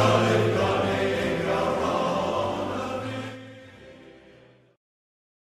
Hallelujah.